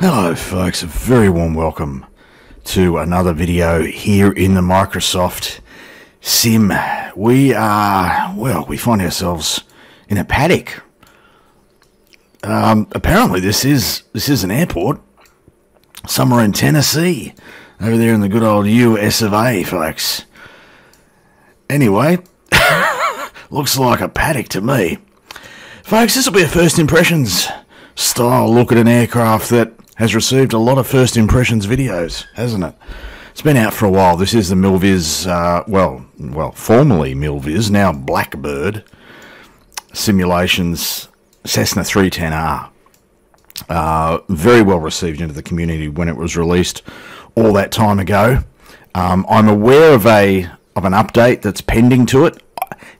Hello, folks. A very warm welcome to another video here in the Microsoft Sim. We are, well, we find ourselves in a paddock. Um, apparently, this is this is an airport somewhere in Tennessee, over there in the good old US of A, folks. Anyway, looks like a paddock to me. Folks, this will be a first impressions style look at an aircraft that has received a lot of first impressions videos, hasn't it? It's been out for a while. This is the Milviz, uh, well, well, formerly Milviz, now Blackbird Simulations Cessna 310R. Uh, very well received into the community when it was released all that time ago. Um, I'm aware of a of an update that's pending to it.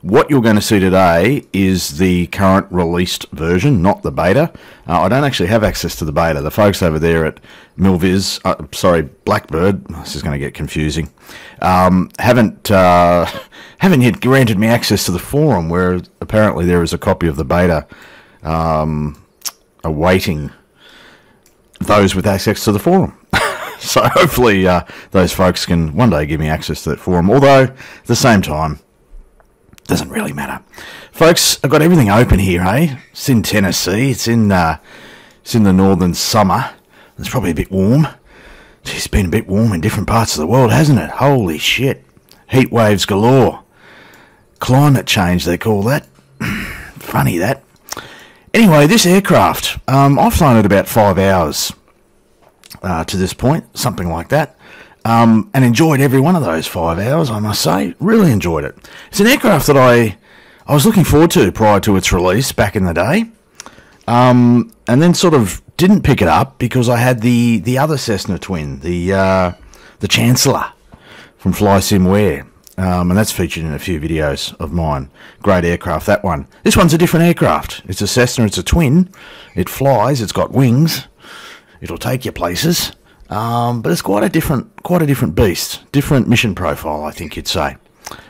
What you're going to see today is the current released version, not the beta. Uh, I don't actually have access to the beta. The folks over there at Milviz, uh, sorry, Blackbird, this is going to get confusing, um, haven't uh, haven't yet granted me access to the forum, where apparently there is a copy of the beta um, awaiting those with access to the forum. so hopefully uh, those folks can one day give me access to that forum. Although at the same time, doesn't really matter, folks. I've got everything open here. Eh? It's in Tennessee. It's in uh, it's in the northern summer. It's probably a bit warm. It's been a bit warm in different parts of the world, hasn't it? Holy shit! Heat waves galore. Climate change, they call that. Funny that. Anyway, this aircraft, um, I've flown it about five hours uh, to this point, something like that, um, and enjoyed every one of those five hours. I must say, really enjoyed it. It's an aircraft that I I was looking forward to prior to its release back in the day, um, and then sort of didn't pick it up because I had the the other Cessna twin, the uh, the Chancellor from FlySimWare. Um, and that's featured in a few videos of mine. Great aircraft, that one. This one's a different aircraft. It's a Cessna, it's a twin. It flies, it's got wings. It'll take you places. Um, but it's quite a different, quite a different beast. Different mission profile, I think you'd say.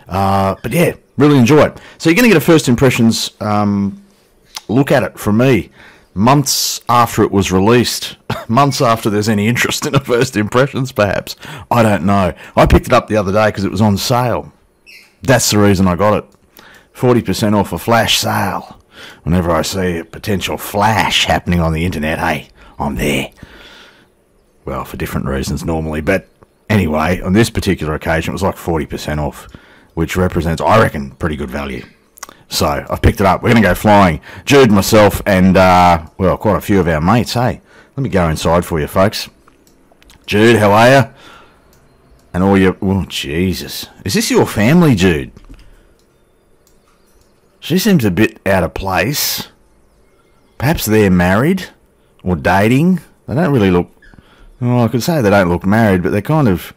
Uh, but yeah, really enjoy it. So you're going to get a first impressions um, look at it from me months after it was released, months after there's any interest in a first impressions, perhaps. I don't know. I picked it up the other day because it was on sale. That's the reason I got it. 40% off a flash sale. Whenever I see a potential flash happening on the internet, hey, I'm there. Well, for different reasons normally, but anyway, on this particular occasion, it was like 40% off, which represents, I reckon, pretty good value. So I've picked it up. We're going to go flying. Jude, myself, and, uh, well, quite a few of our mates. Hey, let me go inside for you, folks. Jude, how are you? And all your. Oh, Jesus. Is this your family, Jude? She seems a bit out of place. Perhaps they're married or dating. They don't really look. Well, I could say they don't look married, but they're kind of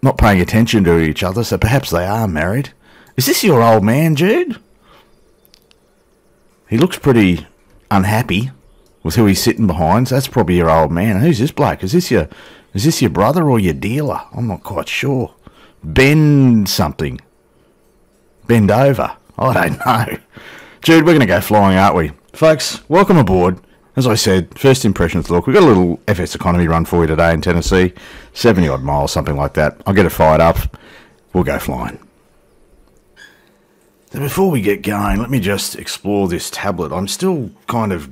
not paying attention to each other, so perhaps they are married. Is this your old man, Jude? He looks pretty unhappy with who he's sitting behind. So that's probably your old man. Who's this bloke? Is this your is this your brother or your dealer? I'm not quite sure. Bend something. Bend over. I don't know. Jude, we're going to go flying, aren't we? Folks, welcome aboard. As I said, first impressions look. We've got a little FS economy run for you today in Tennessee. 70 odd miles, something like that. I'll get it fired up. We'll go flying. So before we get going, let me just explore this tablet. I'm still kind of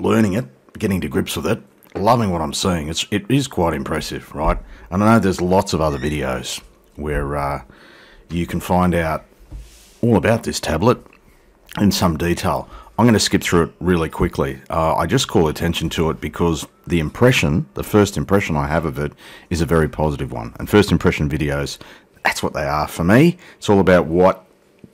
learning it, getting to grips with it, loving what I'm seeing. It's it is quite impressive, right? And I know there's lots of other videos where uh, you can find out all about this tablet in some detail. I'm going to skip through it really quickly. Uh, I just call attention to it because the impression, the first impression I have of it, is a very positive one. And first impression videos, that's what they are for me. It's all about what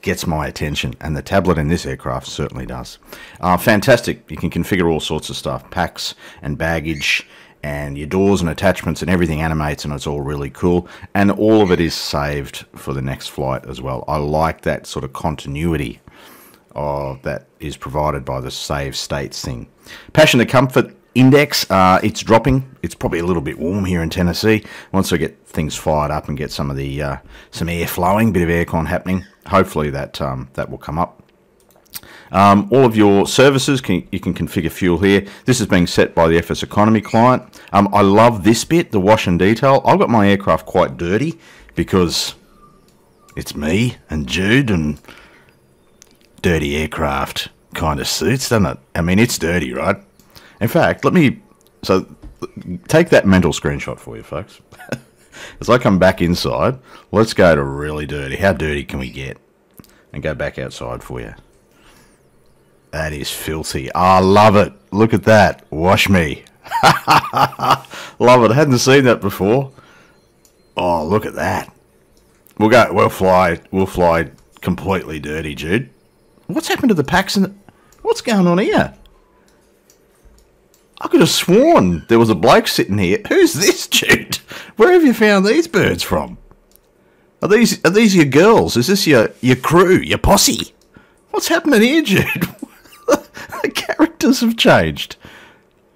gets my attention, and the tablet in this aircraft certainly does. Uh, fantastic. You can configure all sorts of stuff, packs and baggage, and your doors and attachments and everything animates, and it's all really cool. And all of it is saved for the next flight as well. I like that sort of continuity of that is provided by the save states thing. Passion to comfort index, uh, it's dropping. It's probably a little bit warm here in Tennessee. Once I get things fired up and get some of the uh, some air flowing, bit of aircon happening, hopefully that um, that will come up. Um, all of your services, can, you can configure fuel here. This is being set by the FS Economy client. Um, I love this bit, the wash and detail. I've got my aircraft quite dirty because it's me and Jude and dirty aircraft kind of suits, doesn't it? I mean, it's dirty, right? In fact, let me... So, take that mental screenshot for you, folks. As I come back inside, let's go to really dirty. How dirty can we get? And go back outside for you. That is filthy. I oh, love it. Look at that. Wash me. love it. I hadn't seen that before. Oh, look at that. We'll go. We'll fly. We'll fly completely dirty, Jude. What's happened to the packs? And what's going on here? I could have sworn there was a bloke sitting here. Who's this, Jude? Where have you found these birds from? Are these are these your girls? Is this your your crew, your posse? What's happening here, Jude? the characters have changed.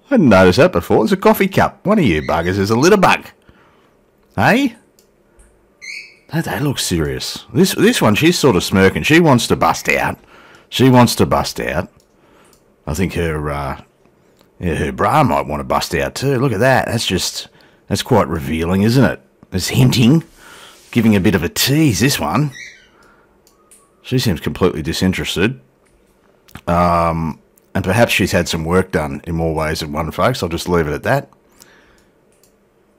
I didn't notice that before. It's a coffee cup. One of you buggers is a little bug. Hey? They, they look serious. This this one, she's sort of smirking. She wants to bust out. She wants to bust out. I think her uh, yeah, her bra might want to bust out too. Look at that. That's just that's quite revealing, isn't it? It's hinting, giving a bit of a tease. This one. She seems completely disinterested. Um, and perhaps she's had some work done in more ways than one, folks. I'll just leave it at that.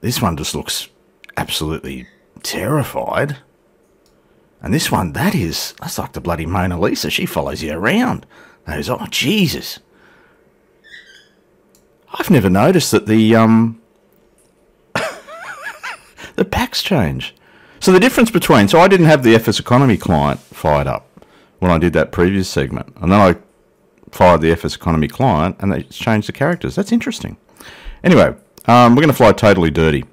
This one just looks absolutely terrified. And this one, that is, that's like the bloody Mona Lisa. She follows you around. Those, oh, Jesus. I've never noticed that the, um, the packs change. So the difference between, so I didn't have the FS Economy client fired up when I did that previous segment. And then I fired the FS Economy client and they changed the characters. That's interesting. Anyway, um, we're going to fly totally dirty.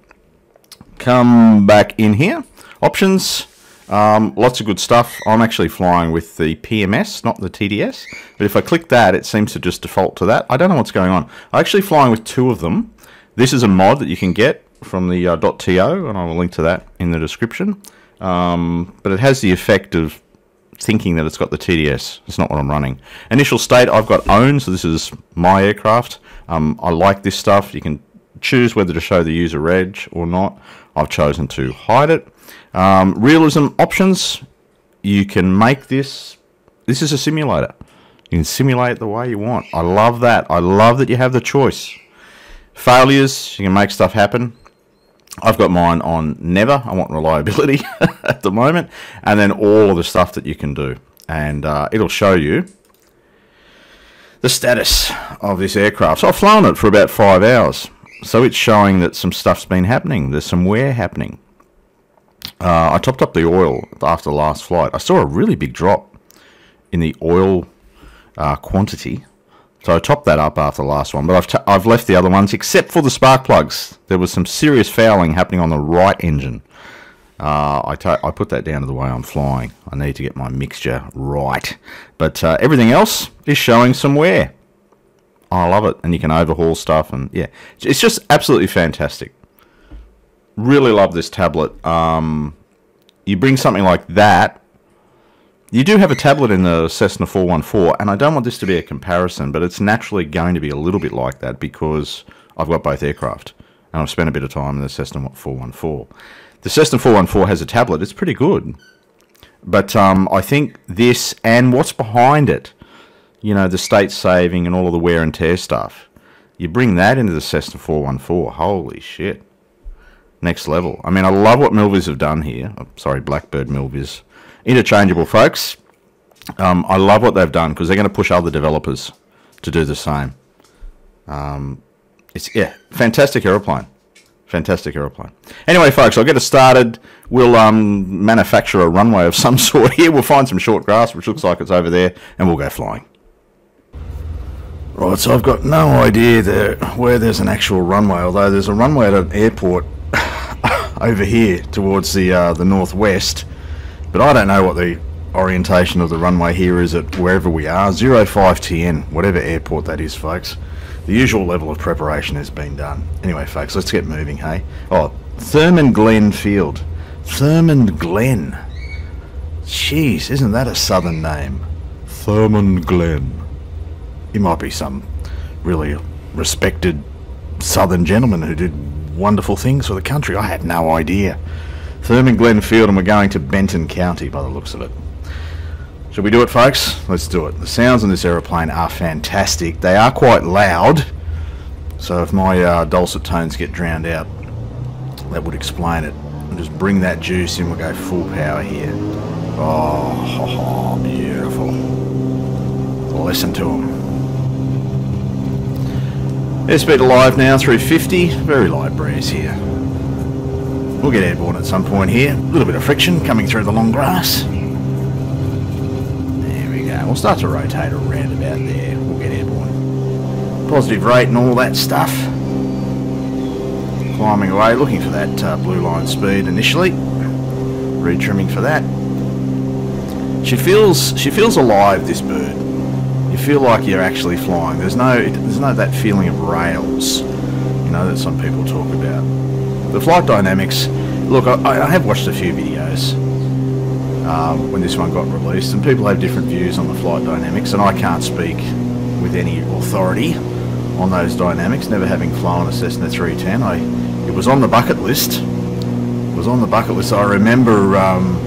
Come back in here. Options. Um, lots of good stuff. I'm actually flying with the PMS, not the TDS. But if I click that, it seems to just default to that. I don't know what's going on. I'm actually flying with two of them. This is a mod that you can get from the uh, .to, and I will link to that in the description. Um, but it has the effect of thinking that it's got the TDS. It's not what I'm running. Initial state I've got own, so this is my aircraft. Um, I like this stuff. You can choose whether to show the user reg or not. I've chosen to hide it. Um, realism options, you can make this, this is a simulator. You can simulate the way you want. I love that. I love that you have the choice. Failures, you can make stuff happen. I've got mine on never. I want reliability at the moment. And then all of the stuff that you can do. And uh, it'll show you the status of this aircraft. So I've flown it for about five hours. So it's showing that some stuff's been happening. There's some wear happening. Uh, I topped up the oil after the last flight. I saw a really big drop in the oil uh, quantity so I topped that up after the last one, but I've, t- I've left the other ones except for the spark plugs. There was some serious fouling happening on the right engine. Uh, I, t- I put that down to the way I'm flying. I need to get my mixture right. But uh, everything else is showing some wear. I love it. And you can overhaul stuff. And yeah, it's just absolutely fantastic. Really love this tablet. Um, you bring something like that you do have a tablet in the Cessna 414, and I don't want this to be a comparison, but it's naturally going to be a little bit like that because I've got both aircraft, and I've spent a bit of time in the Cessna 414. The Cessna 414 has a tablet, it's pretty good, but um, I think this and what's behind it, you know, the state saving and all of the wear and tear stuff, you bring that into the Cessna 414, holy shit. Next level. I mean, I love what Milviz have done here. Oh, sorry, Blackbird Milviz interchangeable, folks. Um, I love what they've done because they're going to push other developers to do the same. Um, it's yeah, fantastic aeroplane, fantastic aeroplane. Anyway, folks, I'll get it started. We'll um, manufacture a runway of some sort here. We'll find some short grass, which looks like it's over there, and we'll go flying. Right, so I've got no idea there where there's an actual runway, although there's a runway at an airport over here towards the uh, the northwest. But I don't know what the orientation of the runway here is at wherever we are. 05TN, whatever airport that is, folks. The usual level of preparation has been done. Anyway, folks, let's get moving, hey? Oh, Thurman Glen Field. Thurman Glen. Jeez, isn't that a southern name? Thurman Glenn. He might be some really respected southern gentleman who did wonderful things for the country. I had no idea. Thurman Glenfield and we're going to Benton County by the looks of it. Shall we do it, folks? Let's do it. The sounds in this aeroplane are fantastic. They are quite loud, so if my uh, dulcet tones get drowned out, that would explain it. And just bring that juice in, we'll go full power here. Oh, beautiful. Listen to them. Airspeed alive now, 350. Very light breeze here. We'll get airborne at some point here. A little bit of friction coming through the long grass. There we go. We'll start to rotate around about there. We'll get airborne. Positive rate and all that stuff. Climbing away, looking for that uh, blue line speed initially. Retrimming for that. She feels she feels alive, this bird. Feel like you're actually flying. There's no there's no that feeling of rails, you know, that some people talk about. The flight dynamics. Look, I, I have watched a few videos um, when this one got released, and people have different views on the flight dynamics, and I can't speak with any authority on those dynamics. Never having flown a Cessna 310, I it was on the bucket list. It was on the bucket list. I remember. Um,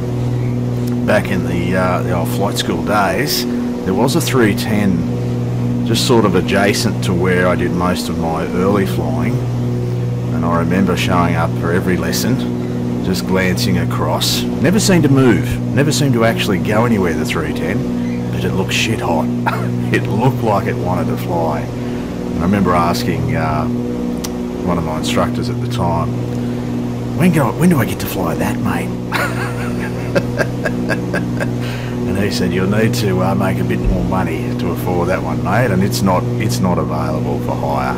back in the, uh, the old flight school days, there was a 310 just sort of adjacent to where I did most of my early flying. And I remember showing up for every lesson, just glancing across. Never seemed to move, never seemed to actually go anywhere, the 310, but it looked shit hot. it looked like it wanted to fly. And I remember asking uh, one of my instructors at the time, when, go, when do I get to fly that, mate? and he said, "You'll need to uh, make a bit more money to afford that one, mate, and it's not it's not available for hire."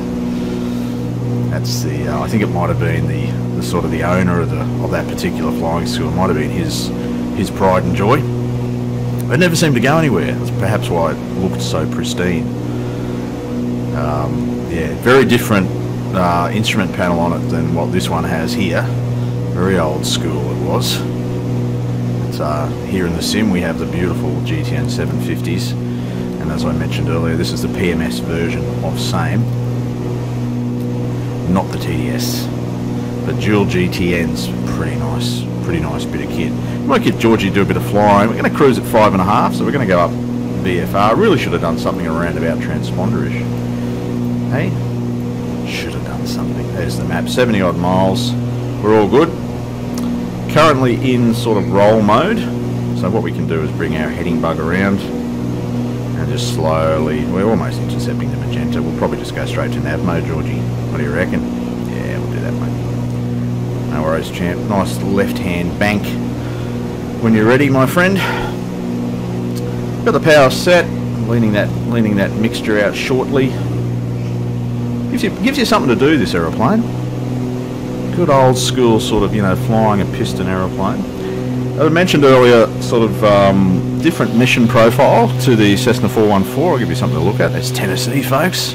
That's the uh, I think it might have been the, the sort of the owner of the of that particular flying school. It might have been his his pride and joy. It never seemed to go anywhere. That's perhaps why it looked so pristine. Um, yeah, very different uh, instrument panel on it than what this one has here. Very old school it was. Uh, here in the sim we have the beautiful GTN 750s and as I mentioned earlier this is the PMS version of same. Not the TDS but dual GTN's pretty nice pretty nice bit of kit. We might get Georgie to do a bit of flying. We're going to cruise at five and a half so we're going to go up VFR really should have done something around about transponderish. Hey should have done something. There's the map. 70 odd miles. We're all good currently in sort of roll mode. So what we can do is bring our heading bug around and just slowly, we're almost intercepting the magenta. We'll probably just go straight to nav mode, Georgie. What do you reckon? Yeah, we'll do that, mate. No worries, champ. Nice left-hand bank. When you're ready, my friend. Got the power set. Leaning that, leaning that mixture out shortly. Gives you, gives you something to do, this aeroplane good old school sort of, you know, flying a piston aeroplane. I mentioned earlier, sort of um, different mission profile to the Cessna 414. I'll give you something to look at. That's Tennessee, folks.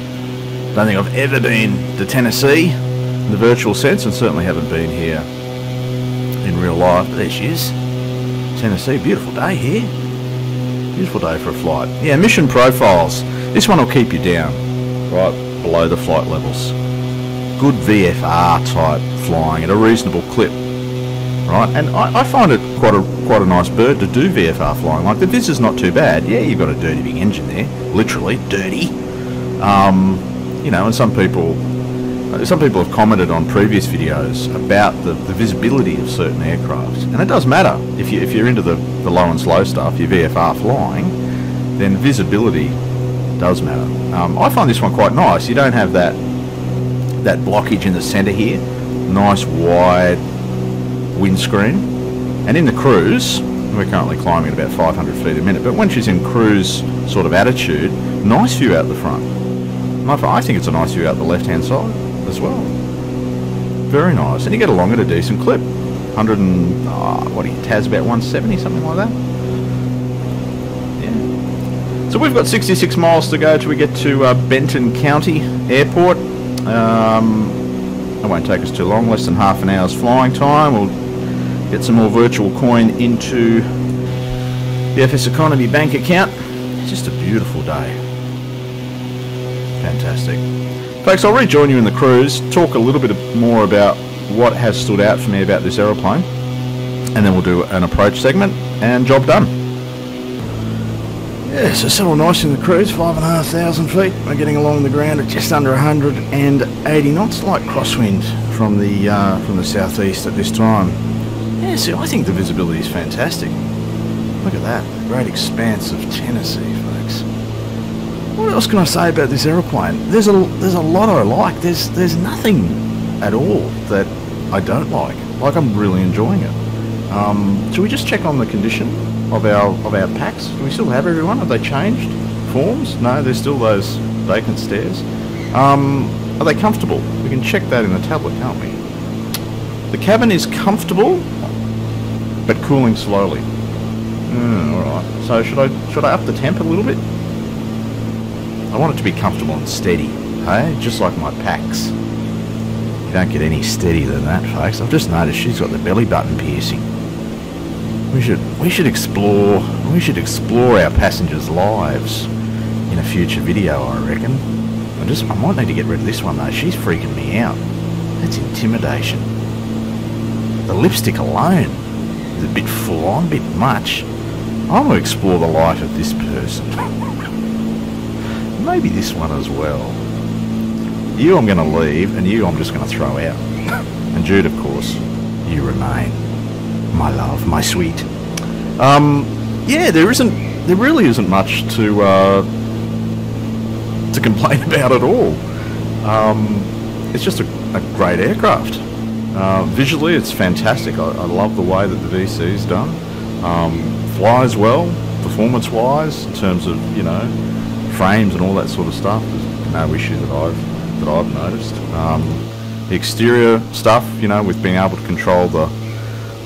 Don't think I've ever been to Tennessee in the virtual sense, and certainly haven't been here in real life. But there she is. Tennessee, beautiful day here. Beautiful day for a flight. Yeah, mission profiles. This one will keep you down, right below the flight levels good VFR type flying at a reasonable clip, right? And I, I, find it quite a quite a nice bird to do VFR flying. Like the Viz is not too bad. Yeah, you've got a dirty big engine there, literally dirty. Um, you know, and some people some people have commented on previous videos about the, the visibility of certain aircraft, and it does matter if you if you're into the, the low and slow stuff, your VFR flying, then visibility does matter. Um, I find this one quite nice. You don't have that that blockage in the centre here. Nice wide windscreen. And in the cruise, we're currently climbing at about 500 feet a minute, but when she's in cruise sort of attitude, nice view out the front. I think it's a nice view out the left-hand side as well. Very nice. And you get along at a decent clip. 100 and, oh, what do you, TAS about 170, something like that? Yeah. So we've got 66 miles to go till we get to uh, Benton County Airport. Um, it won't take us too long, less than half an hour's flying time. We'll get some more virtual coin into the FS Economy bank account. It's just a beautiful day. Fantastic. Folks, I'll rejoin you in the cruise, talk a little bit more about what has stood out for me about this aeroplane, and then we'll do an approach segment, and job done. Yeah, so settle nice in the cruise, five and a half thousand feet. We're getting along the ground at just under 180 knots, like crosswind from the uh, from the southeast at this time. Yeah, see, I think the visibility is fantastic. Look at that, great expanse of Tennessee, folks. What else can I say about this aeroplane? There's a there's a lot I like. There's there's nothing at all that I don't like. Like I'm really enjoying it. Um, should we just check on the condition of our of our packs? Do we still have everyone? Have they changed forms? No, there's still those vacant stares. Um, are they comfortable? We can check that in the tablet, can't we? The cabin is comfortable, but cooling slowly. Mm, all right. So should I should I up the temp a little bit? I want it to be comfortable and steady, hey? Just like my packs. You don't get any steadier than that, folks. I've just noticed she's got the belly button piercing. We should we should explore we should explore our passengers' lives in a future video, I reckon. I just I might need to get rid of this one though. She's freaking me out. That's intimidation. The lipstick alone is a bit full on, a bit much. I want to explore the life of this person. Maybe this one as well. You I'm going to leave, and you I'm just going to throw out. and Jude, of course, you remain. My love, my sweet. Um, yeah, there isn't, there really isn't much to, uh, to complain about at all. Um, it's just a, a great aircraft. Uh, visually, it's fantastic. I, I, love the way that the VC is done. Um, flies well, performance-wise, in terms of you know frames and all that sort of stuff. There's no issue that I've that I've noticed. Um, the exterior stuff, you know, with being able to control the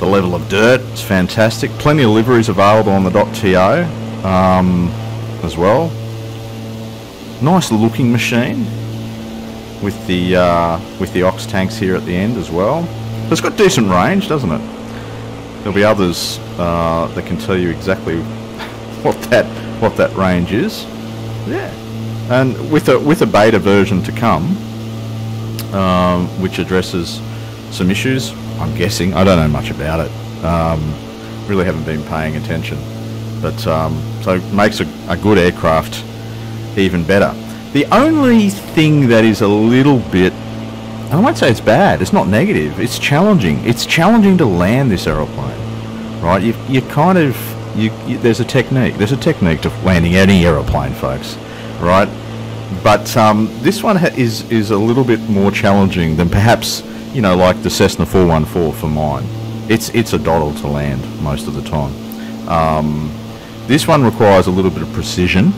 the level of dirt, it's fantastic. Plenty of liveries available on the .to um, as well. Nice looking machine with the uh, with the aux tanks here at the end as well. It's got decent range, doesn't it? There'll be others uh, that can tell you exactly what that what that range is. Yeah. And with a with a beta version to come, um, which addresses some issues, I'm guessing. I don't know much about it. Um, really haven't been paying attention. But um, so makes a, a good aircraft even better. The only thing that is a little bit I won't say it's bad. It's not negative. It's challenging. It's challenging to land this aeroplane, right? You you kind of you, you, there's a technique. There's a technique to landing any aeroplane, folks, right? But um, this one is is a little bit more challenging than perhaps you know, like the Cessna 414 for mine. It's it's a doddle to land most of the time. Um, this one requires a little bit of precision,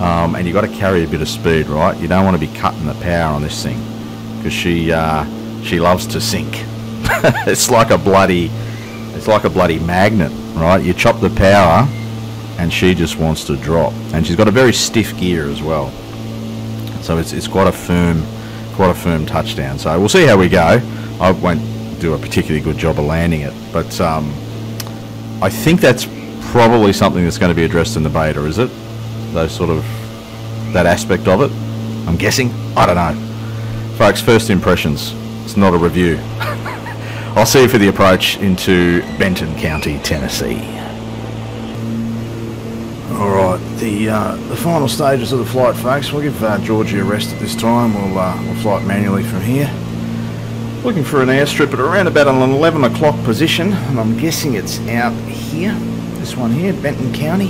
um, and you've got to carry a bit of speed, right? You don't want to be cutting the power on this thing because she uh, she loves to sink. it's like a bloody it's like a bloody magnet, right? You chop the power and she just wants to drop. And she's got a very stiff gear as well. So it's, it's quite a firm quite a firm touchdown. So we'll see how we go. I won't do a particularly good job of landing it, but um, I think that's probably something that's going to be addressed in the beta, is it? Those sort of that aspect of it. I'm guessing. I don't know, folks. First impressions. It's not a review. I'll see you for the approach into Benton County, Tennessee. Alright, the uh, the final stages of the flight, folks. We'll give uh, Georgie a rest at this time. We'll, uh, we'll fly it manually from here. Looking for an airstrip at around about an 11 o'clock position, and I'm guessing it's out here. This one here, Benton County.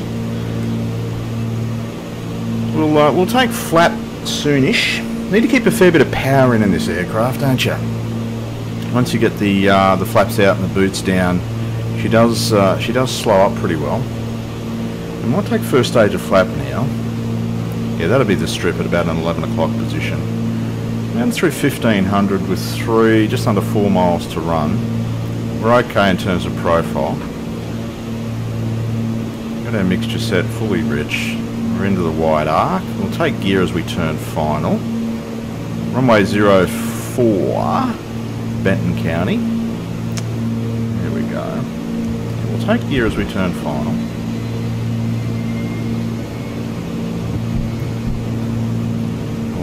We'll, uh, we'll take flap soonish. Need to keep a fair bit of power in in this aircraft, don't you? once you get the uh, the flaps out and the boots down, she does uh, she does slow up pretty well. I might take first stage of flap now. Yeah, that'll be the strip at about an 11 o'clock position. And through 1500 with three, just under four miles to run. We're okay in terms of profile. Got our mixture set fully rich. We're into the wide arc. We'll take gear as we turn final. Runway 04. Benton County. There we go. We'll take gear as we turn final.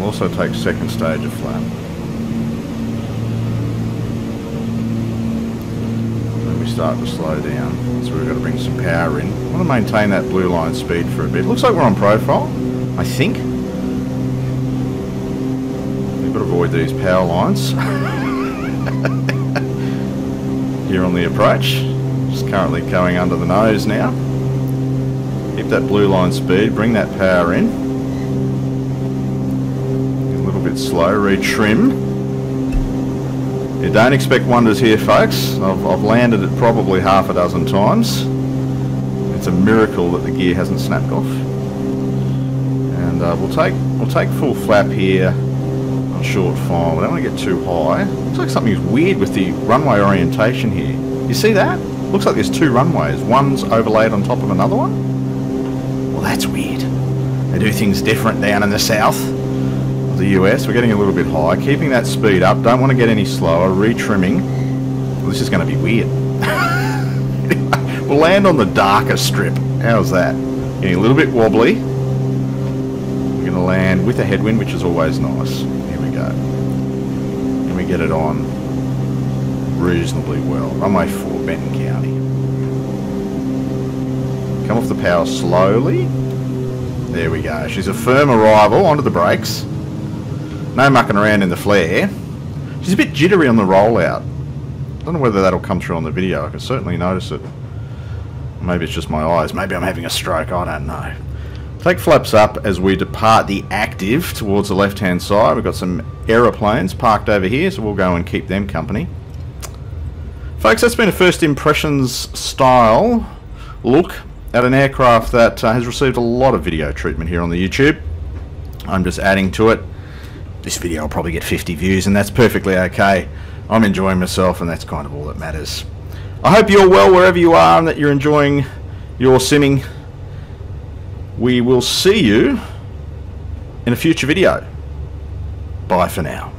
Also take second stage of flap. Then we start to slow down. So we've got to bring some power in. I want to maintain that blue line speed for a bit. Looks like we're on profile, I think. We've got to avoid these power lines. Here on the approach. Just currently going under the nose now. Keep that blue line speed, bring that power in. A little bit slow, retrim. You don't expect wonders here, folks. I've, I've landed it probably half a dozen times. It's a miracle that the gear hasn't snapped off. And uh, we'll take we'll take full flap here on short final. We don't want to get too high. Looks like something's weird with the runway orientation here. You see that? Looks like there's two runways. One's overlaid on top of another one. Well, that's weird. They do things different down in the south the US. We're getting a little bit high. Keeping that speed up. Don't want to get any slower. Retrimming. Well, this is going to be weird. we'll land on the darker strip. How's that? Getting a little bit wobbly. We're going to land with a headwind, which is always nice. Here we go. And we get it on reasonably well. Runway 4, Benton County. Come off the power slowly. There we go. She's a firm arrival onto the brakes. No mucking around in the flare. She's a bit jittery on the rollout. Don't know whether that'll come through on the video. I can certainly notice it. Maybe it's just my eyes. Maybe I'm having a stroke. I don't know. Take flaps up as we depart the active towards the left-hand side. We've got some aeroplanes parked over here, so we'll go and keep them company. Folks, that's been a first impressions style look at an aircraft that uh, has received a lot of video treatment here on the YouTube. I'm just adding to it. This video will probably get 50 views and that's perfectly okay. I'm enjoying myself and that's kind of all that matters. I hope you're well wherever you are and that you're enjoying your simming. We will see you in a future video. Bye for now.